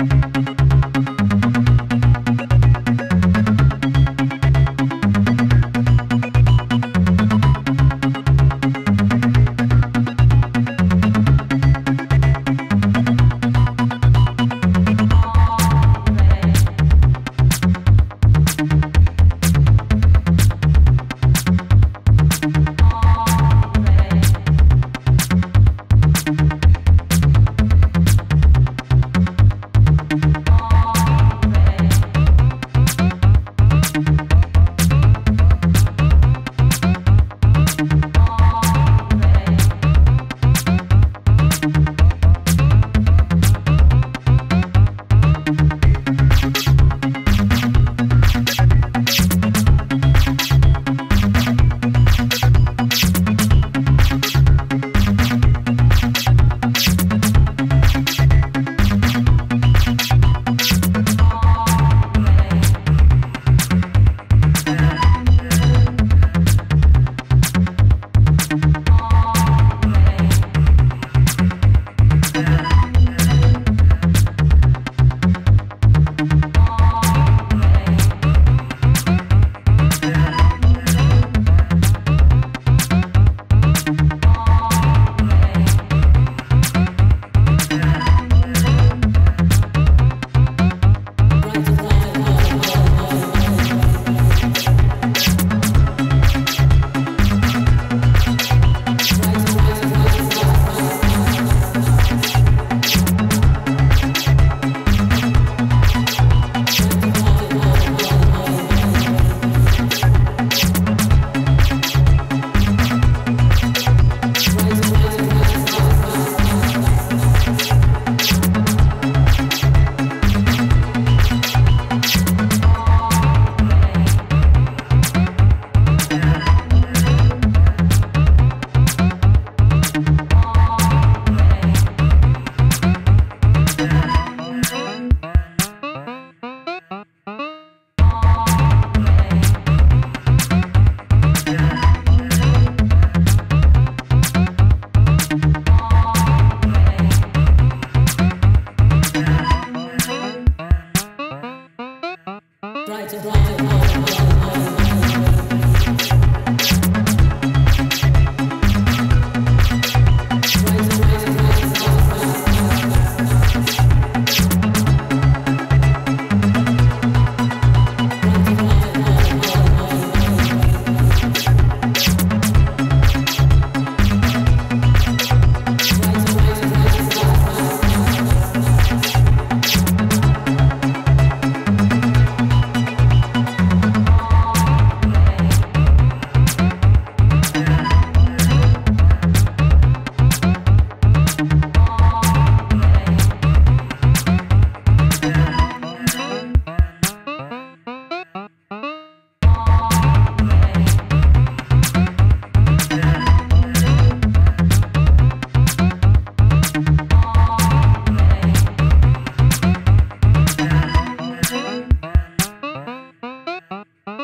Thank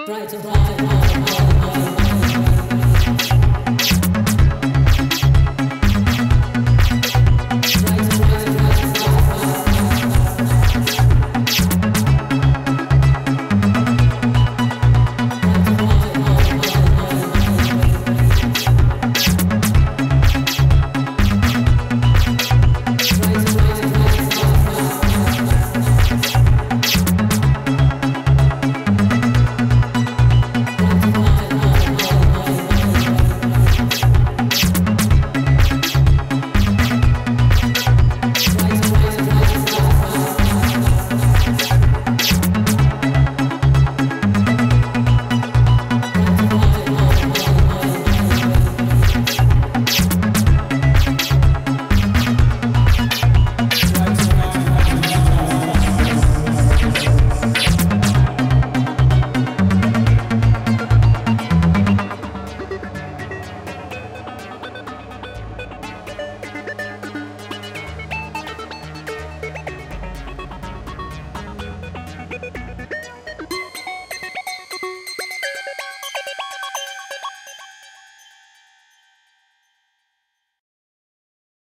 Brighter, brighter, brighter, brighter.